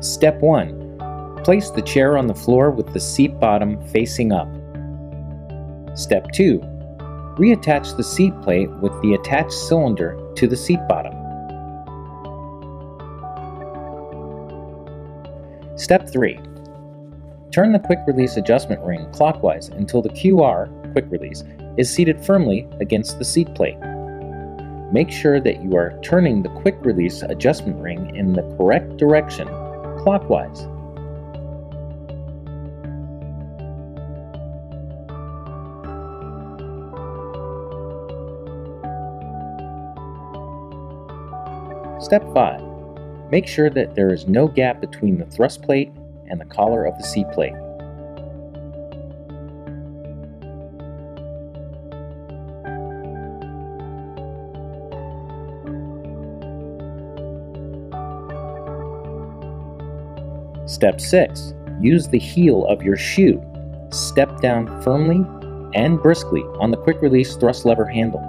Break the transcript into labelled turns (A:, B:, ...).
A: Step 1. Place the chair on the floor with the seat bottom facing up. Step 2. Reattach the seat plate with the attached cylinder to the seat bottom. Step 3. Turn the quick release adjustment ring clockwise until the QR, quick release, is seated firmly against the seat plate. Make sure that you are turning the quick release adjustment ring in the correct direction, clockwise. Step 5. Make sure that there is no gap between the thrust plate and the collar of the seat plate. Step 6. Use the heel of your shoe. Step down firmly and briskly on the quick release thrust lever handle.